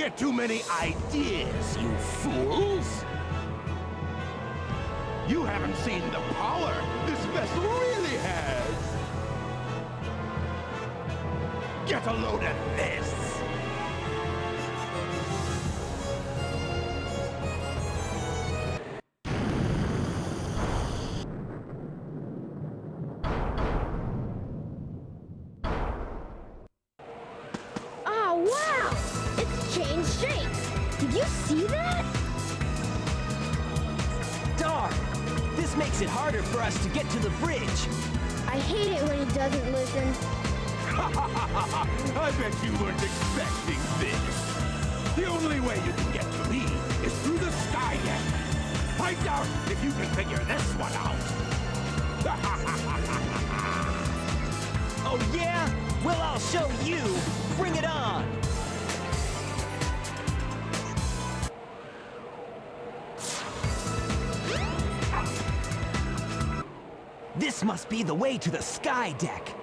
get too many ideas, you fools! You haven't seen the power this vessel really has! Get a load of this! See that? Darn! This makes it harder for us to get to the bridge. I hate it when he doesn't listen. I bet you weren't expecting this. The only way you can get to me is through the sky deck. I doubt if you can figure this one out. Oh yeah? Well, I'll show you. Bring it on. This must be the way to the sky deck.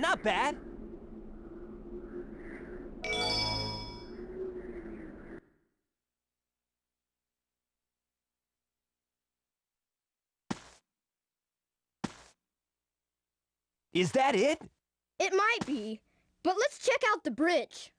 not bad. Is that it? It might be, but let's check out the bridge.